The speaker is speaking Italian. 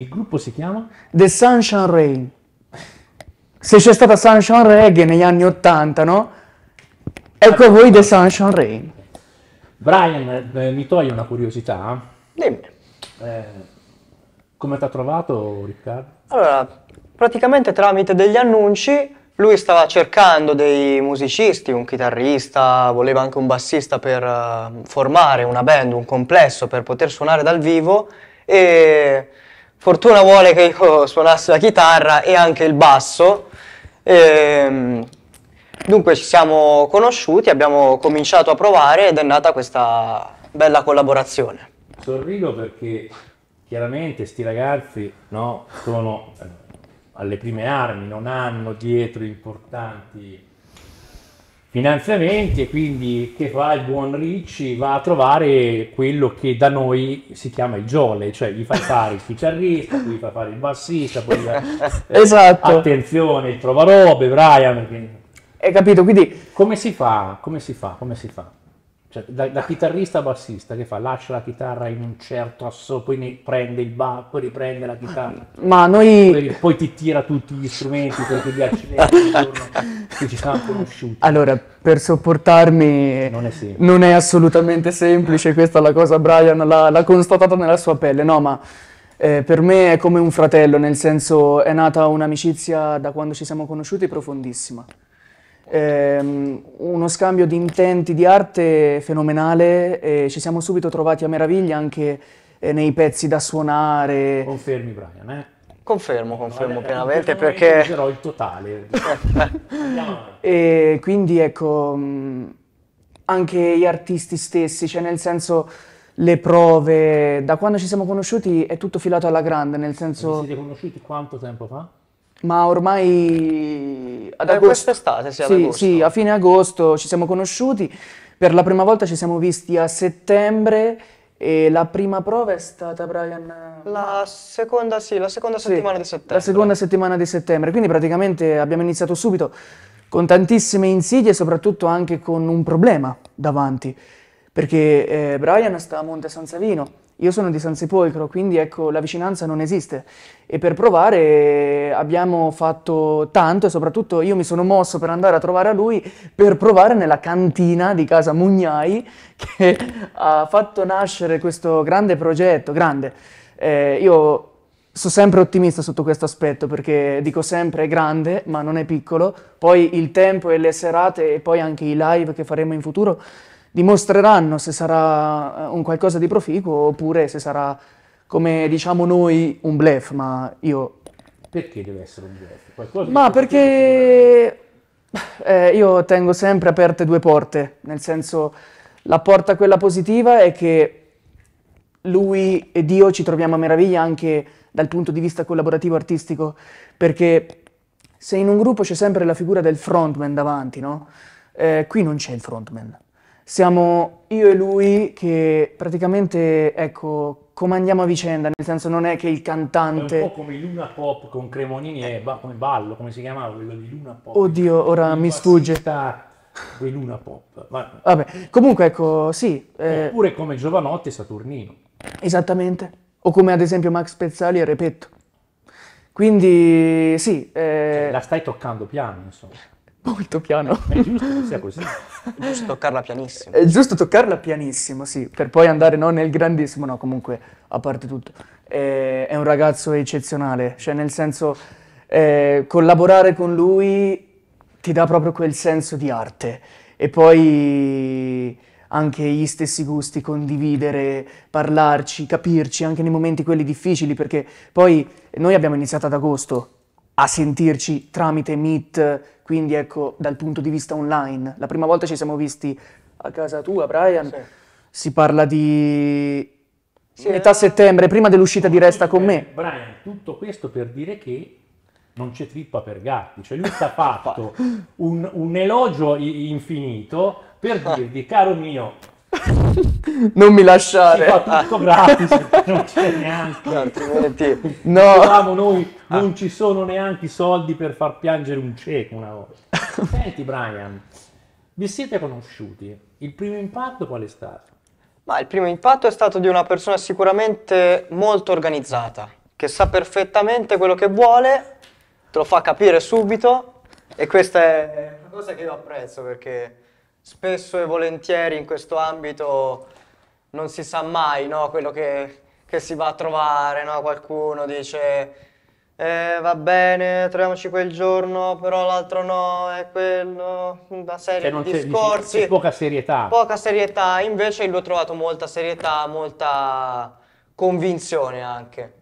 Il gruppo si chiama? The Sunshine Rain. Se c'è stata Sunshine Reggae negli anni 80, no? Ecco a voi The Sunshine Rain. Brian, eh, mi toglie una curiosità. Dimmi. Eh, come ti ha trovato Riccardo? Allora, praticamente tramite degli annunci lui stava cercando dei musicisti, un chitarrista, voleva anche un bassista per eh, formare una band, un complesso per poter suonare dal vivo e fortuna vuole che io suonassi la chitarra e anche il basso. E, dunque ci siamo conosciuti, abbiamo cominciato a provare ed è nata questa bella collaborazione. Sorrido perché chiaramente sti ragazzi no, sono eh, alle prime armi, non hanno dietro importanti finanziamenti e quindi che fa il buon Ricci? Va a trovare quello che da noi si chiama il giole, cioè gli fai fare il chitarrista, poi gli fai fare il bassista, poi fai... Esatto. attenzione, il trovarobe, Brian, perché... Hai capito? Quindi come si fa? Come si fa? Come si fa? Cioè, da, da chitarrista a bassista, che fa? Lascia la chitarra in un certo asso, poi ne prende il basso, poi riprende la chitarra, Ma noi, poi, poi ti tira tutti gli strumenti perché gli accidenti che ci siamo conosciuti. allora, per sopportarmi Non è non è assolutamente semplice, questa è la cosa, Brian l'ha, l'ha constatata nella sua pelle, no, ma eh, per me è come un fratello, nel senso è nata un'amicizia da quando ci siamo conosciuti profondissima. Ehm, uno scambio di intenti di arte fenomenale e ci siamo subito trovati a meraviglia anche eh, nei pezzi da suonare. Confermi Brian, eh? Confermo, confermo Vabbè, pienamente in questo momento perché userò il totale. E quindi ecco, mh, anche gli artisti stessi, cioè nel senso le prove, da quando ci siamo conosciuti è tutto filato alla grande, nel Vi senso, siete conosciuti quanto tempo fa? ma ormai ad Eh, agosto. quest'estate, sì, ad Sì, agosto. sì, a fine agosto ci siamo conosciuti, per la prima volta ci siamo visti a settembre e la prima prova è stata, Brian, la seconda, sì, la seconda Sì, settimana di settembre. La seconda settimana di settembre, quindi praticamente abbiamo iniziato subito con tantissime insidie e soprattutto anche con un problema davanti, perché eh, Brian sta a Monte San Savino, io sono di San Sepolcro, quindi ecco la vicinanza non esiste e per provare abbiamo fatto tanto e soprattutto io mi sono mosso per andare a trovare a lui per provare nella cantina di casa Mugnai che ha fatto nascere questo grande progetto, grande. Eh, io sono sempre ottimista sotto questo aspetto perché dico sempre è grande ma non è piccolo, poi il tempo e le serate e poi anche i live che faremo in futuro dimostreranno se sarà eh, un qualcosa di proficuo oppure se sarà come diciamo noi un bluff, ma io Perché deve essere un bluff? Qualcosa ma perché eh, io tengo sempre aperte due porte, nel senso la porta quella positiva è che lui ed io ci troviamo a meraviglia anche dal punto di vista collaborativo artistico, perché se in un gruppo c'è sempre la figura del frontman davanti, no? Eh, qui non c'è il frontman. Siamo io e lui che praticamente, ecco, comandiamo a vicenda, nel senso non è che il È un cantante... po' come Luna Pop con Cremonini e ba- come ballo, come si chiamava quello di Luna Pop? Oddio, ora mi sfugge. di Luna Pop. Ma- Vabbè, comunque ecco, sì, eh, Oppure come Giovanotti e Saturnino. esattamente. O come ad esempio Max Pezzali e Repetto. Quindi sì, eh, La stai toccando piano, insomma. Molto piano. È giusto che sia così. È giusto toccarla pianissimo. È giusto toccarla pianissimo, sì, per poi andare non nel grandissimo, no, comunque, a parte tutto. eh, è un ragazzo eccezionale, cioè nel senso, eh, collaborare con lui ti dà proprio quel senso di arte. E poi anche gli stessi gusti, condividere, parlarci, capirci anche nei momenti quelli difficili, perché poi noi abbiamo iniziato ad agosto a sentirci tramite Meet, quindi ecco dal punto di vista online. La prima volta ci siamo visti a casa tua, Brian. Sì. Si parla di Sì, metà eh. settembre, prima dell'uscita di Resta con me. Brian, tutto questo per dire che non c'è trippa per gatti. Cioè lui ti ha fatto un, un elogio infinito per dirvi, caro mio, Non mi si lasciare. fa tutto gratis, non c'è neanche. Altrimenti No. Dicevamo noi, non ci sono neanche i soldi per far piangere un cieco una volta. Senti Brian, vi siete conosciuti? Il primo impatto qual è stato? Ma il primo impatto è stato di una persona sicuramente molto organizzata, che sa perfettamente quello che vuole, te lo fa capire subito e questa è una cosa che io apprezzo perché spesso e volentieri in questo ambito non si sa mai no, quello che, che si va a trovare, no? qualcuno dice eh, va bene, troviamoci quel giorno, però l'altro no, è quello, una serie Cioè di discorsi. c'è poca serietà. Poca serietà, invece lui ho trovato molta serietà, molta convinzione anche.